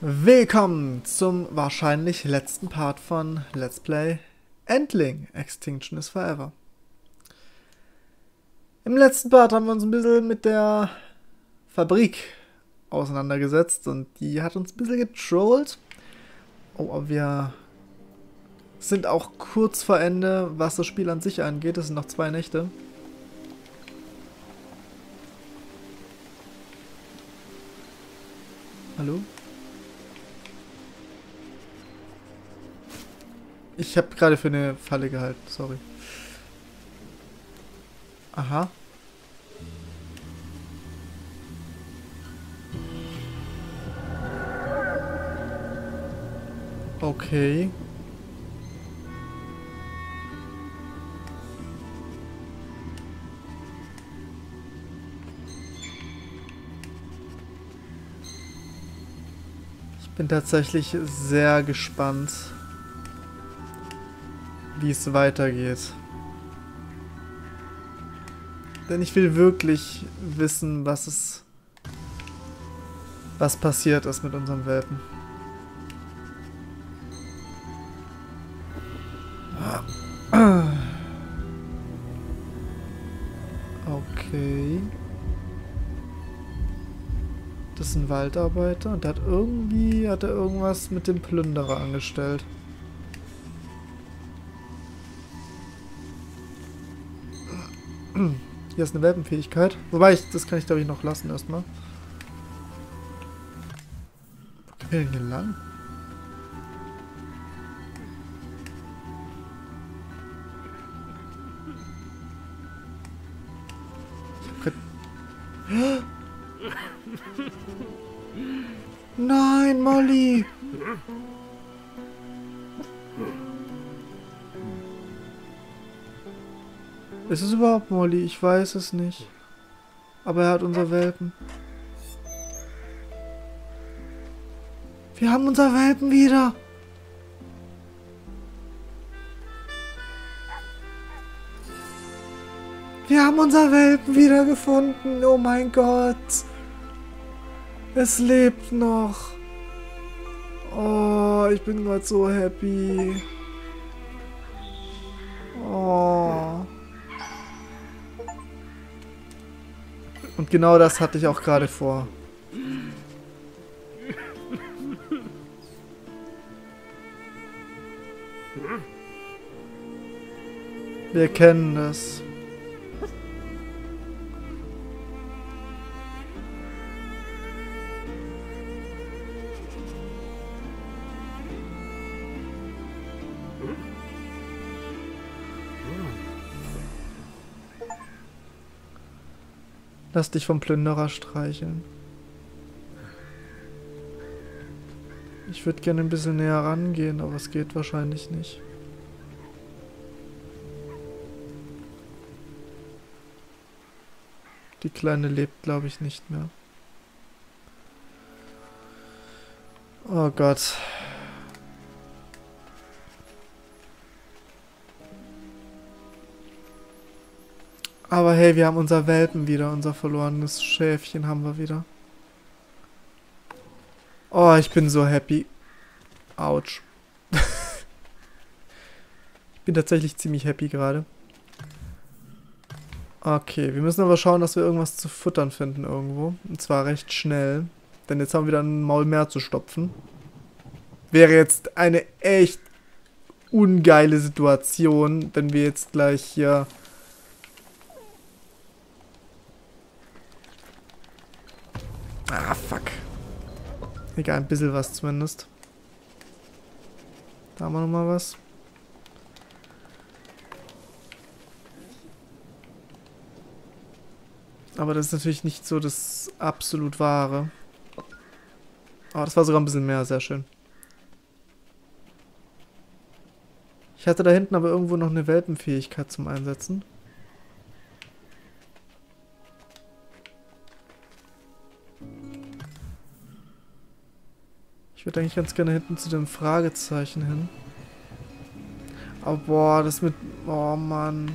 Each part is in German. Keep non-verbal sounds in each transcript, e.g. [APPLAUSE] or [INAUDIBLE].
Willkommen zum wahrscheinlich letzten Part von Let's Play Endling Extinction is Forever. Im letzten Part haben wir uns ein bisschen mit der Fabrik auseinandergesetzt und die hat uns ein bisschen getrollt. Oh, aber wir sind auch kurz vor Ende, was das Spiel an sich angeht. Es sind noch zwei Nächte. Hallo? Ich habe gerade für eine Falle gehalten, sorry. Aha. Okay. Ich bin tatsächlich sehr gespannt wie es weitergeht. Denn ich will wirklich wissen, was es... was passiert ist mit unserem Welpen. Okay. Das ist ein Waldarbeiter und der hat irgendwie, hat er irgendwas mit dem Plünderer angestellt. Hier ist eine Welpenfähigkeit. Wobei, ich, das kann ich glaube ich noch lassen erstmal. Wo gehen wir denn hier lang? Ich hab grad... [GASPS] Nein, Molly! Ist es überhaupt Molly? Ich weiß es nicht. Aber er hat unser Welpen. Wir haben unser Welpen wieder. Wir haben unser Welpen wieder gefunden. Oh mein Gott. Es lebt noch. Oh, ich bin gerade so happy. Genau das hatte ich auch gerade vor. Wir kennen das. Lass dich vom Plünderer streicheln. Ich würde gerne ein bisschen näher rangehen, aber es geht wahrscheinlich nicht. Die Kleine lebt, glaube ich, nicht mehr. Oh Gott. Aber hey, wir haben unser Welpen wieder, unser verlorenes Schäfchen haben wir wieder. Oh, ich bin so happy. Autsch. [LAUGHS] ich bin tatsächlich ziemlich happy gerade. Okay, wir müssen aber schauen, dass wir irgendwas zu futtern finden irgendwo. Und zwar recht schnell. Denn jetzt haben wir wieder ein Maul mehr zu stopfen. Wäre jetzt eine echt ungeile Situation, wenn wir jetzt gleich hier Ah, fuck. Egal, ein bisschen was zumindest. Da haben wir nochmal was. Aber das ist natürlich nicht so das absolut wahre. Oh, das war sogar ein bisschen mehr, sehr schön. Ich hatte da hinten aber irgendwo noch eine Welpenfähigkeit zum Einsetzen. Würde eigentlich ganz gerne hinten zu dem Fragezeichen hin. Aber boah, das mit... Oh Mann.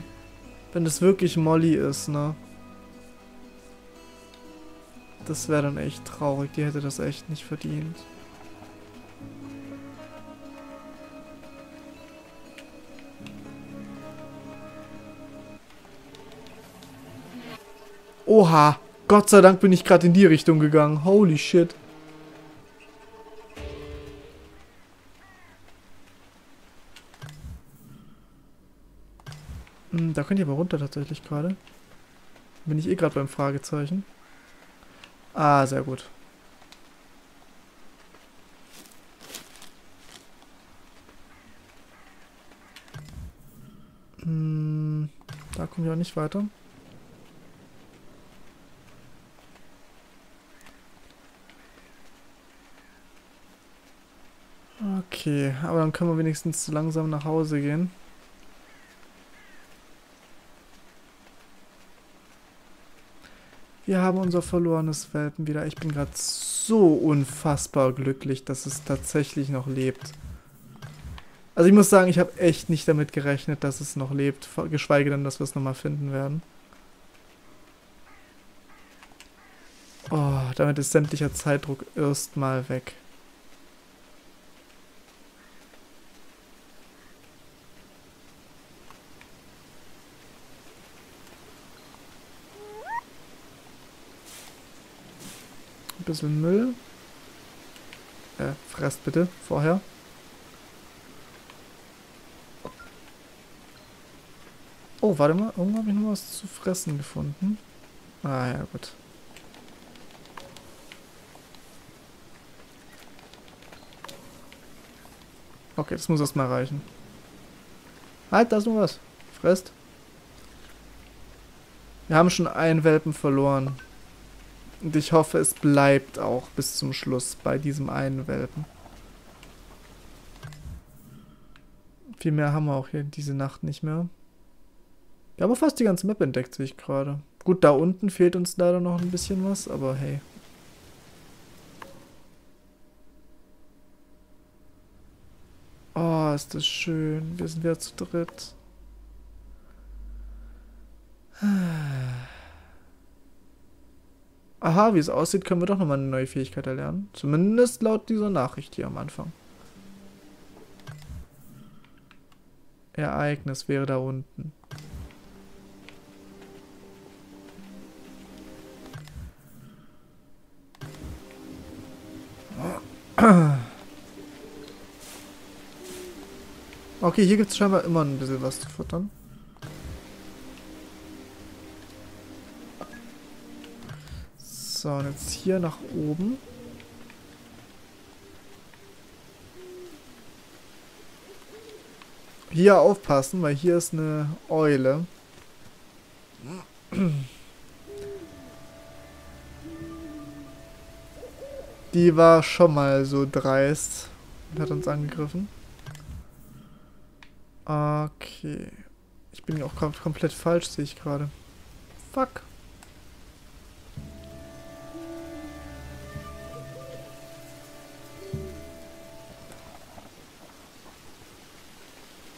Wenn das wirklich Molly ist, ne? Das wäre dann echt traurig. Die hätte das echt nicht verdient. Oha, Gott sei Dank bin ich gerade in die Richtung gegangen. Holy shit. Da könnt ihr aber runter tatsächlich gerade. Bin ich eh gerade beim Fragezeichen. Ah, sehr gut. Hm, da komme ich auch nicht weiter. Okay, aber dann können wir wenigstens langsam nach Hause gehen. Wir haben unser verlorenes Welpen wieder. Ich bin gerade so unfassbar glücklich, dass es tatsächlich noch lebt. Also ich muss sagen, ich habe echt nicht damit gerechnet, dass es noch lebt. Geschweige denn, dass wir es nochmal finden werden. Oh, damit ist sämtlicher Zeitdruck erstmal weg. Ein bisschen Müll. Äh, fresst bitte vorher. Oh, warte mal. Irgendwo habe ich noch was zu fressen gefunden. Ah, ja, gut. Okay, das muss erstmal reichen. Halt, da ist noch was. Fresst. Wir haben schon einen Welpen verloren. Und ich hoffe, es bleibt auch bis zum Schluss bei diesem einen Welpen. Viel mehr haben wir auch hier diese Nacht nicht mehr. Wir haben fast die ganze Map entdeckt, sehe ich gerade. Gut, da unten fehlt uns leider noch ein bisschen was, aber hey. Oh, ist das schön. Wir sind wieder zu dritt. Aha, wie es aussieht, können wir doch nochmal eine neue Fähigkeit erlernen. Zumindest laut dieser Nachricht hier am Anfang. Ereignis wäre da unten. Okay, hier gibt es scheinbar immer ein bisschen was zu futtern. So, und jetzt hier nach oben. Hier aufpassen, weil hier ist eine Eule. Die war schon mal so dreist und hat uns angegriffen. Okay. Ich bin auch komplett falsch, sehe ich gerade. Fuck.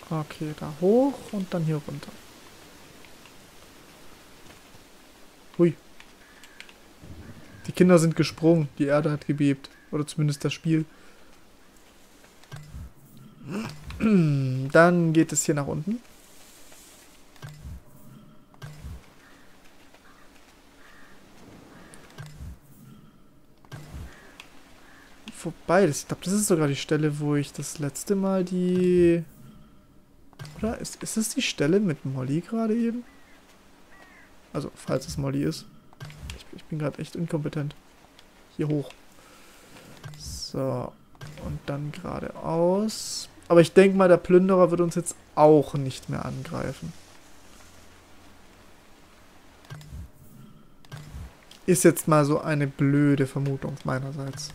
Okay, da hoch und dann hier runter. Hui. Die Kinder sind gesprungen. Die Erde hat gebebt. Oder zumindest das Spiel. Dann geht es hier nach unten. Vorbei. Ich glaube, das ist sogar die Stelle, wo ich das letzte Mal die oder? Ist, ist es die Stelle mit Molly gerade eben? Also, falls es Molly ist. Ich, ich bin gerade echt inkompetent. Hier hoch. So. Und dann geradeaus. Aber ich denke mal, der Plünderer wird uns jetzt auch nicht mehr angreifen. Ist jetzt mal so eine blöde Vermutung meinerseits.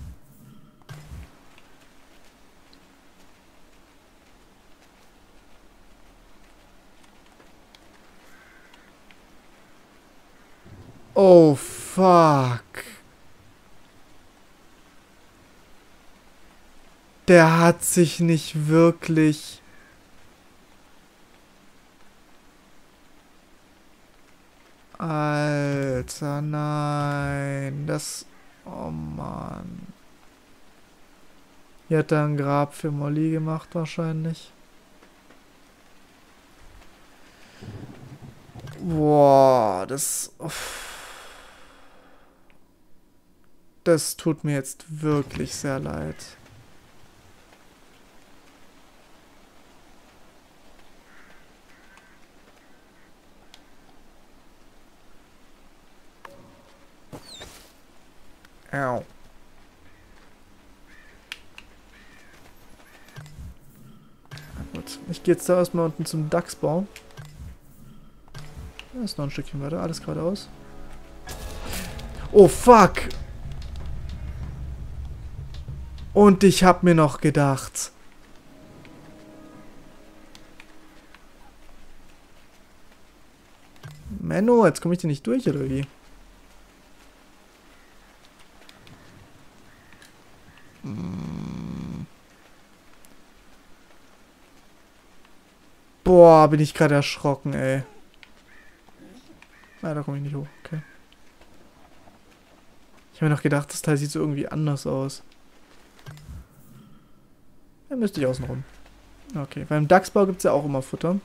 Oh, fuck. Der hat sich nicht wirklich... Alter, nein. Das... Oh, Mann. Hier hat er ein Grab für Molly gemacht wahrscheinlich. Boah, das... Uff. Das tut mir jetzt wirklich sehr leid. Au. Gut, ich gehe jetzt da erstmal unten zum Dachsbau. Da ist noch ein Stückchen weiter, alles geradeaus. Oh fuck! Und ich hab mir noch gedacht. Menno, jetzt komme ich dir nicht durch, oder wie? Boah, bin ich gerade erschrocken, ey. Ah, da komme ich nicht hoch. Okay. Ich habe mir noch gedacht, das Teil sieht so irgendwie anders aus. Dann müsste ich außen rum. Okay, beim Dachsbau gibt es ja auch immer Futter.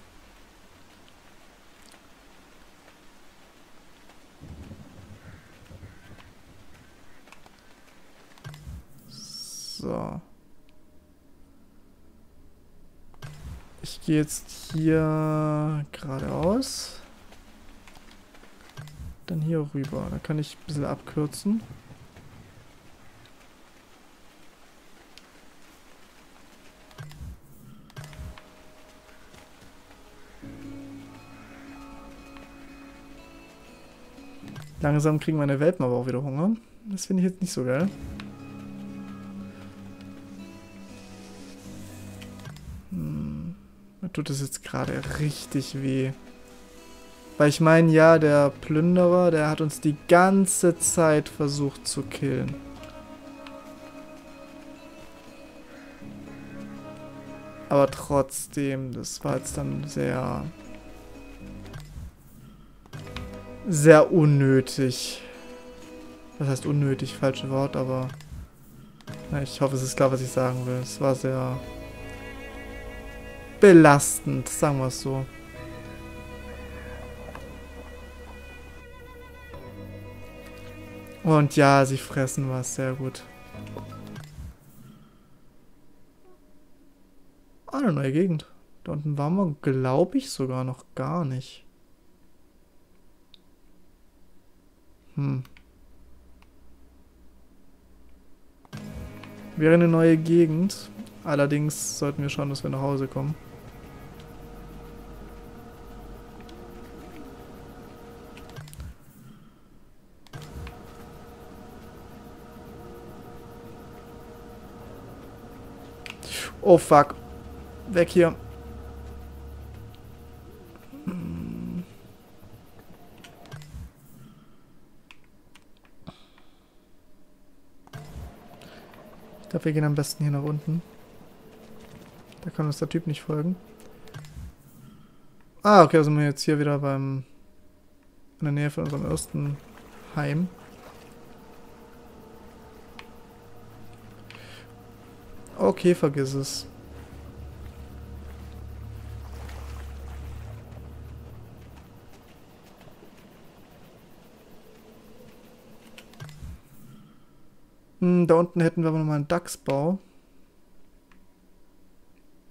So. Ich jetzt hier geradeaus. Dann hier rüber. Da kann ich ein bisschen abkürzen. Langsam kriegen meine Welpen aber auch wieder Hunger. Das finde ich jetzt nicht so geil. Tut das jetzt gerade richtig weh. Weil ich meine, ja, der Plünderer, der hat uns die ganze Zeit versucht zu killen. Aber trotzdem, das war jetzt dann sehr sehr unnötig. Das heißt unnötig, falsche Wort, aber ich hoffe, es ist klar, was ich sagen will. Es war sehr belastend, sagen wir es so. Und ja, sie fressen was, sehr gut. Ah, eine neue Gegend. Da unten waren wir, glaube ich, sogar noch gar nicht. Hm. Wäre eine neue Gegend. Allerdings sollten wir schauen, dass wir nach Hause kommen. Oh fuck. Weg hier. glaube, wir gehen am besten hier nach unten. Da kann uns der Typ nicht folgen. Ah, okay, also sind wir jetzt hier wieder beim... in der Nähe von unserem ersten Heim. Okay, vergiss es. Hm, da unten hätten wir aber nochmal einen Dachsbau.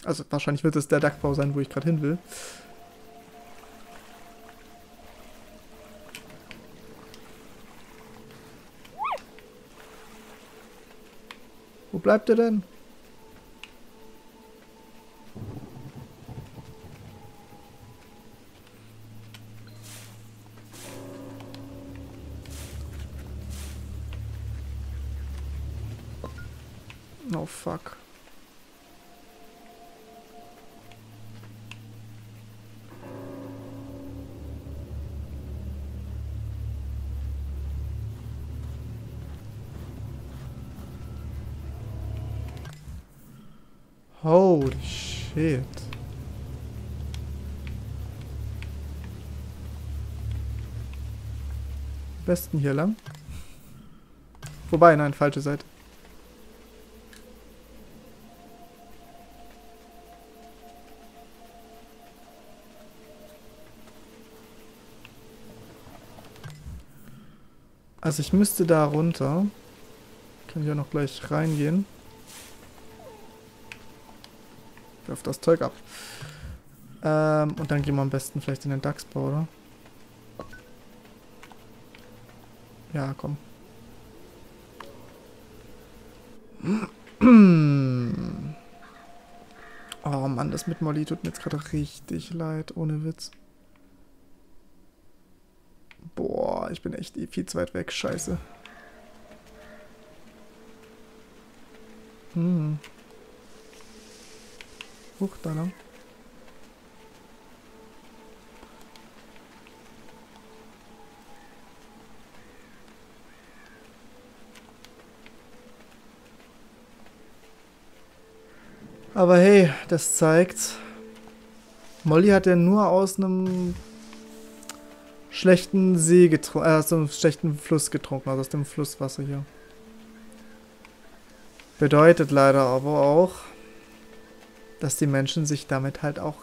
Also wahrscheinlich wird es der Dachbau sein, wo ich gerade hin will. Wo bleibt er denn? Holy shit. Besten hier lang. Wobei, nein, falsche Seite. Also ich müsste da runter. Kann ich auch noch gleich reingehen. Wirf das Zeug ab. Ähm, und dann gehen wir am besten vielleicht in den DAX-Bau, oder? Ja, komm. [CLEARS THROAT] Oh Mann, das mit Molly tut mir jetzt gerade richtig leid, ohne Witz. Boah, ich bin echt eh viel zu weit weg, scheiße. Hm. Huch, da lang. Aber hey, das zeigt, Molly hat ja nur aus einem schlechten See getrunken, äh, aus einem schlechten Fluss getrunken, also aus dem Flusswasser hier. Bedeutet leider aber auch, dass die Menschen sich damit halt auch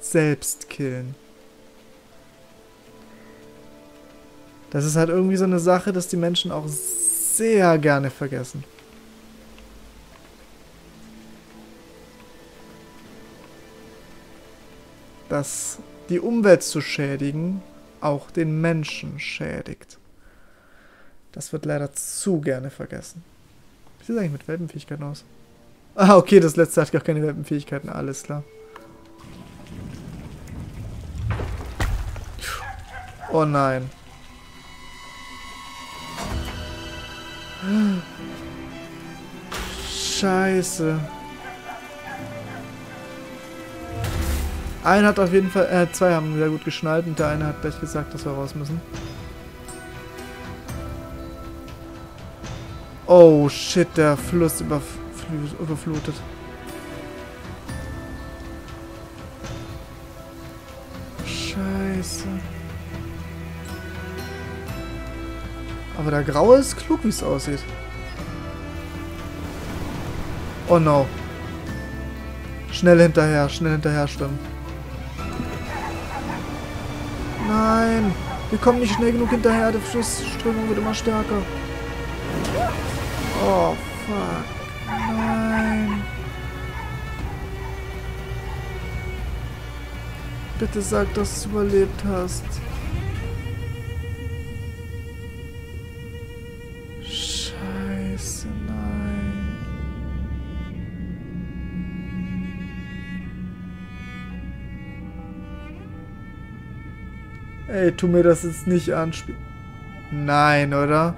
selbst killen. Das ist halt irgendwie so eine Sache, dass die Menschen auch sehr gerne vergessen. dass die Umwelt zu schädigen auch den Menschen schädigt. Das wird leider zu gerne vergessen. Wie sieht es eigentlich mit Welpenfähigkeiten aus? Ah, okay, das letzte hat gar keine Welpenfähigkeiten. Alles klar. Oh nein. Scheiße. Einer hat auf jeden Fall, äh, zwei haben sehr gut geschnallt und der eine hat gleich gesagt, dass wir raus müssen. Oh shit, der Fluss überflutet. Scheiße. Aber der Graue ist klug, wie es aussieht. Oh no. Schnell hinterher, schnell hinterher stimmen. Nein! Wir kommen nicht schnell genug hinterher. Die Flussströmung wird immer stärker. Oh, fuck. Nein. Bitte sag, dass du überlebt hast. Ey, tu mir das jetzt nicht anspielen. Nein, oder?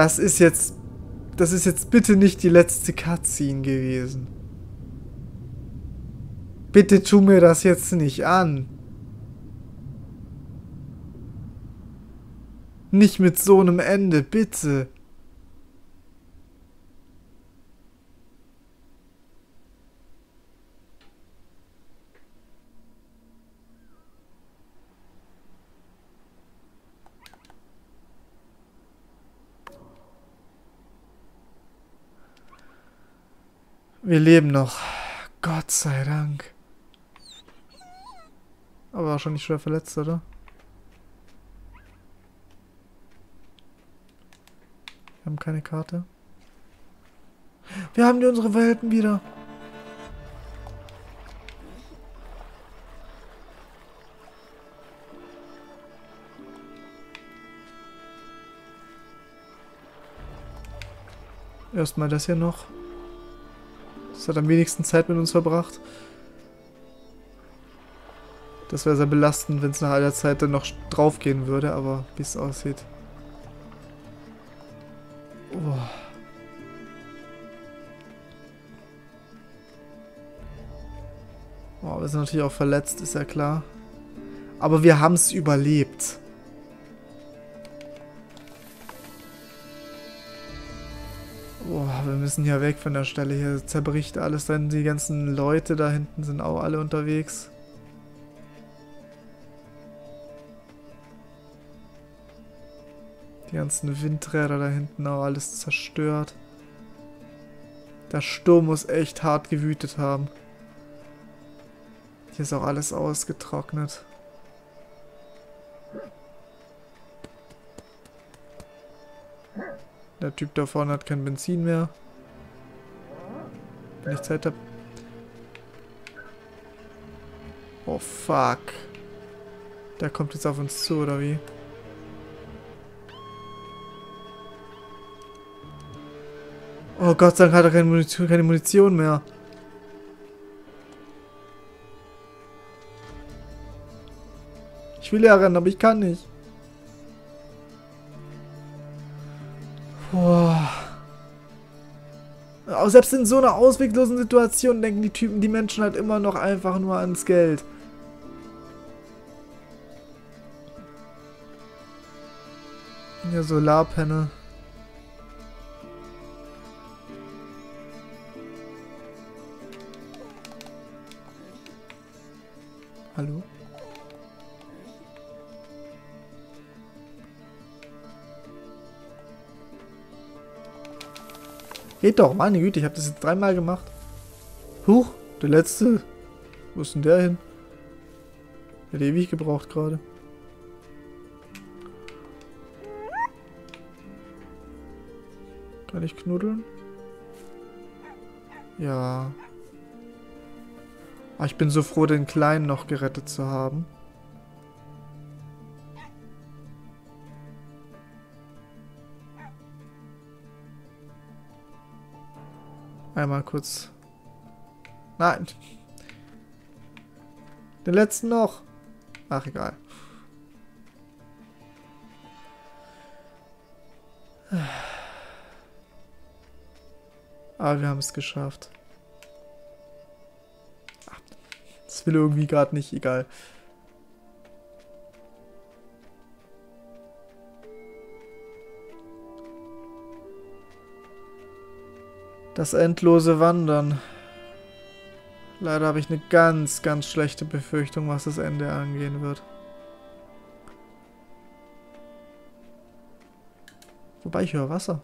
Das ist jetzt... Das ist jetzt bitte nicht die letzte Cutscene gewesen. Bitte tu mir das jetzt nicht an. Nicht mit so einem Ende, bitte. Wir leben noch. Gott sei Dank. Aber wahrscheinlich schwer verletzt, oder? Wir haben keine Karte. Wir haben die unsere Welten wieder. Erstmal das hier noch. Das hat am wenigsten Zeit mit uns verbracht. Das wäre sehr belastend, wenn es nach aller Zeit dann noch draufgehen würde, aber wie es aussieht. Oh. oh. wir sind natürlich auch verletzt, ist ja klar. Aber wir haben es überlebt. Boah, wir müssen hier weg von der Stelle. Hier zerbricht alles. Dann die ganzen Leute da hinten sind auch alle unterwegs. Die ganzen Windräder da hinten auch alles zerstört. Der Sturm muss echt hart gewütet haben. Hier ist auch alles ausgetrocknet. Der Typ da vorne hat kein Benzin mehr. Wenn ich Zeit habe. Oh fuck. Der kommt jetzt auf uns zu, oder wie? Oh Gott sei Dank hat er keine Munition, keine Munition mehr. Ich will ja rennen, aber ich kann nicht. Boah. Selbst in so einer ausweglosen Situation denken die Typen, die Menschen halt immer noch einfach nur ans Geld. Ja, Solarpanel. Hallo? Geht doch, meine Güte, ich habe das jetzt dreimal gemacht. Huch, der letzte. Wo ist denn der hin? Der hat ewig gebraucht gerade. Kann ich knuddeln? Ja. Ah, ich bin so froh, den Kleinen noch gerettet zu haben. Einmal kurz. Nein. Den letzten noch. Ach, egal. Aber wir haben es geschafft. Das will irgendwie gerade nicht, egal. Das endlose Wandern. Leider habe ich eine ganz, ganz schlechte Befürchtung, was das Ende angehen wird. Wobei ich höre Wasser.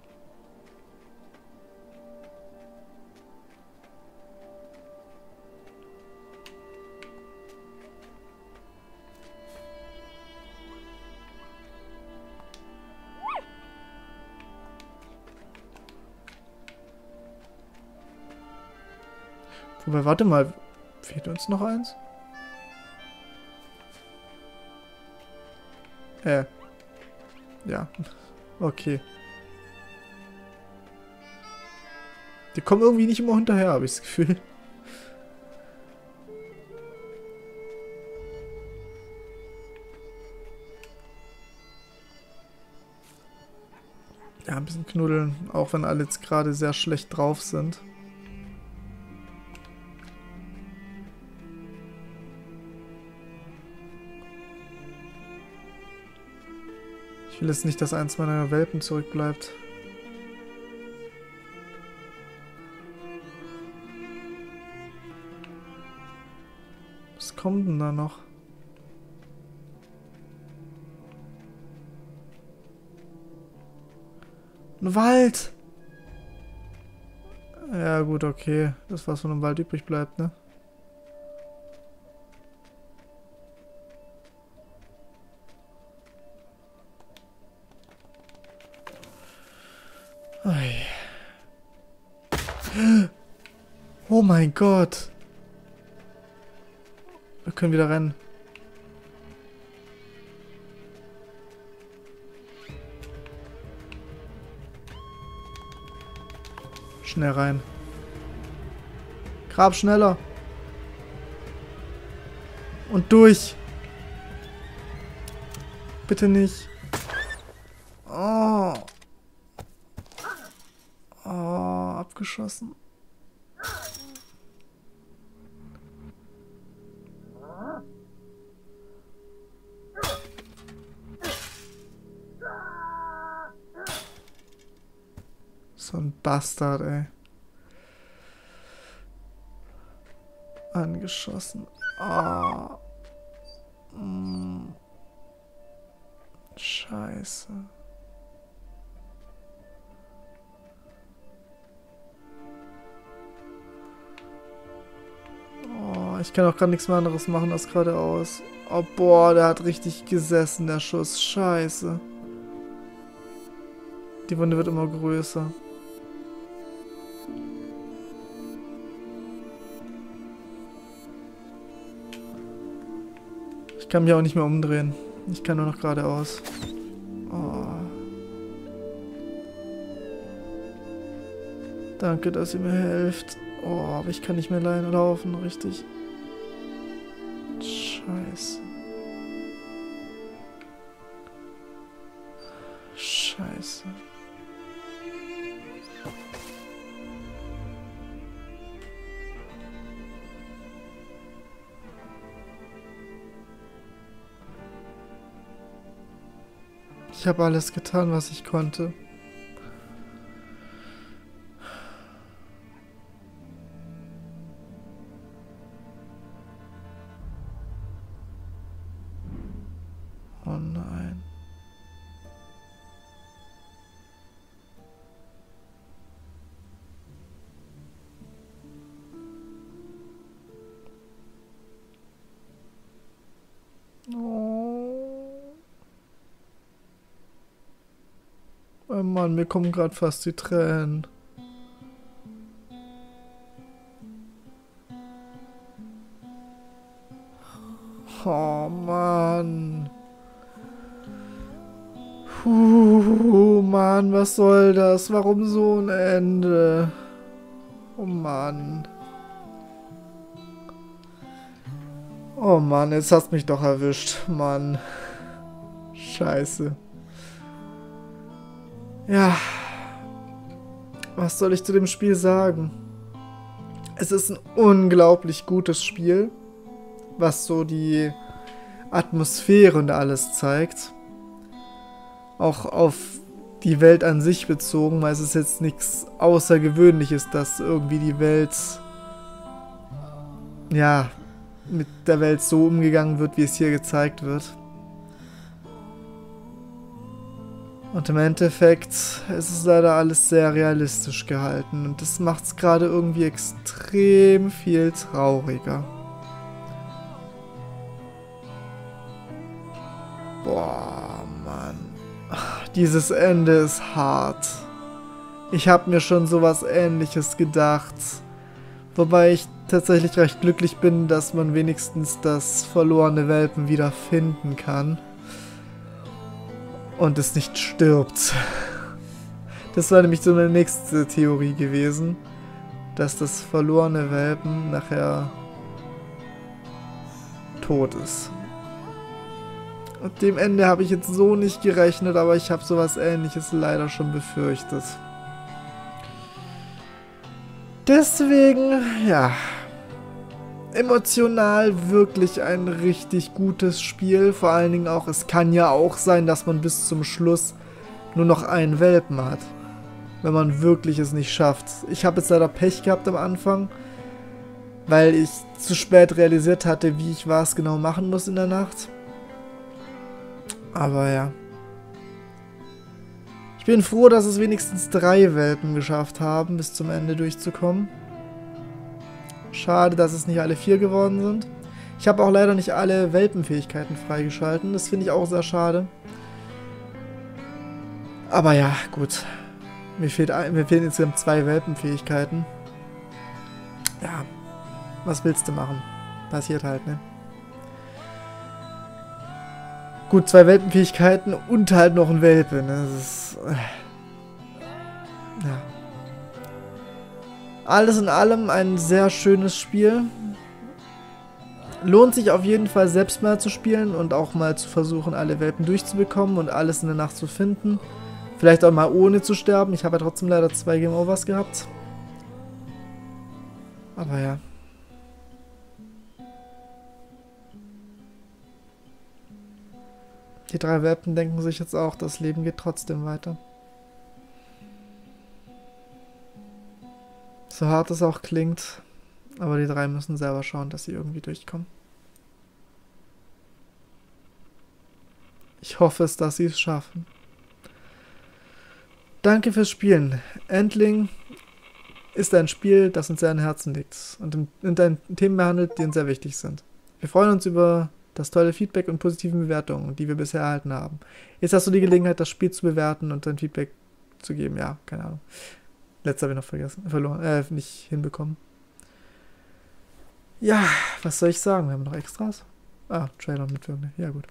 Wobei, warte mal. Fehlt uns noch eins? Äh. Ja. Okay. Die kommen irgendwie nicht immer hinterher, habe ich das Gefühl. Ja, ein bisschen knuddeln, auch wenn alle jetzt gerade sehr schlecht drauf sind. Ich will jetzt nicht, dass eins meiner Welpen zurückbleibt. Was kommt denn da noch? Ein Wald! Ja gut, okay. Das, was von einem Wald übrig bleibt, ne? Mein Gott. Wir können wieder rennen. Schnell rein. Grab schneller. Und durch. Bitte nicht. Oh. Oh, abgeschossen. So ein Bastard, ey. Angeschossen. Oh. Mm. Scheiße. Oh, ich kann auch gerade nichts mehr anderes machen als geradeaus. Oh, boah, der hat richtig gesessen, der Schuss. Scheiße. Die Wunde wird immer größer. Kann mich auch nicht mehr umdrehen. Ich kann nur noch geradeaus. Oh. Danke, dass ihr mir helft. Oh, aber ich kann nicht mehr alleine laufen, richtig. Scheiße. Scheiße. Ich habe alles getan, was ich konnte. Mann, mir kommen gerade fast die Tränen. Oh Mann. Puh, Mann, was soll das? Warum so ein Ende? Oh Mann. Oh Mann, jetzt hast mich doch erwischt. Mann. Scheiße. Ja. Was soll ich zu dem Spiel sagen? Es ist ein unglaublich gutes Spiel, was so die Atmosphäre und alles zeigt. Auch auf die Welt an sich bezogen, weil es ist jetzt nichts Außergewöhnliches, dass irgendwie die Welt ja mit der Welt so umgegangen wird, wie es hier gezeigt wird. Und im Endeffekt ist es leider alles sehr realistisch gehalten und das macht es gerade irgendwie extrem viel trauriger. Boah, Mann. Dieses Ende ist hart. Ich habe mir schon sowas ähnliches gedacht. Wobei ich tatsächlich recht glücklich bin, dass man wenigstens das verlorene Welpen wieder finden kann. Und es nicht stirbt. Das war nämlich so eine nächste Theorie gewesen, dass das verlorene Welpen nachher tot ist. Und dem Ende habe ich jetzt so nicht gerechnet, aber ich habe sowas ähnliches leider schon befürchtet. Deswegen, ja, emotional wirklich ein richtig gutes Spiel. Vor allen Dingen auch, es kann ja auch sein, dass man bis zum Schluss nur noch einen Welpen hat. Wenn man wirklich es nicht schafft. Ich habe jetzt leider Pech gehabt am Anfang, weil ich zu spät realisiert hatte, wie ich was genau machen muss in der Nacht. Aber ja. Ich bin froh, dass es wenigstens drei Welpen geschafft haben, bis zum Ende durchzukommen. Schade, dass es nicht alle vier geworden sind. Ich habe auch leider nicht alle Welpenfähigkeiten freigeschalten. Das finde ich auch sehr schade. Aber ja, gut. Mir, fehlt, mir fehlen insgesamt zwei Welpenfähigkeiten. Ja, was willst du machen? Passiert halt, ne? Gut, zwei Welpenfähigkeiten und halt noch ein Welpe, ne? Das ist... Alles in allem ein sehr schönes Spiel. Lohnt sich auf jeden Fall selbst mal zu spielen und auch mal zu versuchen, alle Welpen durchzubekommen und alles in der Nacht zu finden. Vielleicht auch mal ohne zu sterben. Ich habe ja trotzdem leider zwei Game Overs gehabt. Aber ja. Die drei Welpen denken sich jetzt auch, das Leben geht trotzdem weiter. So hart es auch klingt, aber die drei müssen selber schauen, dass sie irgendwie durchkommen. Ich hoffe es, dass sie es schaffen. Danke fürs Spielen. Endling ist ein Spiel, das uns sehr an Herzen liegt und in Themen behandelt, die uns sehr wichtig sind. Wir freuen uns über das tolle Feedback und positiven Bewertungen, die wir bisher erhalten haben. Jetzt hast du die Gelegenheit, das Spiel zu bewerten und dein Feedback zu geben. Ja, keine Ahnung. Letzter habe ich noch vergessen, verloren, äh, nicht hinbekommen. Ja, was soll ich sagen? Wir haben noch Extras. Ah, Trailer mitwirken. Ja, gut.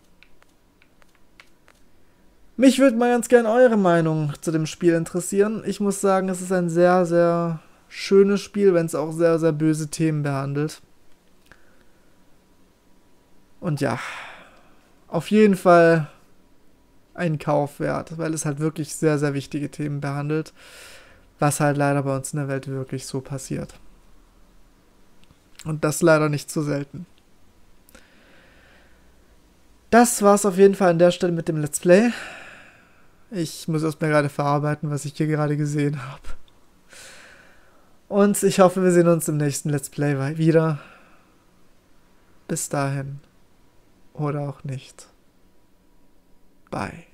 Mich würde mal ganz gern eure Meinung zu dem Spiel interessieren. Ich muss sagen, es ist ein sehr, sehr schönes Spiel, wenn es auch sehr, sehr böse Themen behandelt. Und ja, auf jeden Fall ein Kauf wert, weil es halt wirklich sehr, sehr wichtige Themen behandelt, was halt leider bei uns in der Welt wirklich so passiert. Und das leider nicht zu selten. Das war es auf jeden Fall an der Stelle mit dem Let's Play. Ich muss erstmal gerade verarbeiten, was ich hier gerade gesehen habe. Und ich hoffe, wir sehen uns im nächsten Let's Play wieder. Bis dahin. Oder auch nicht. Bye.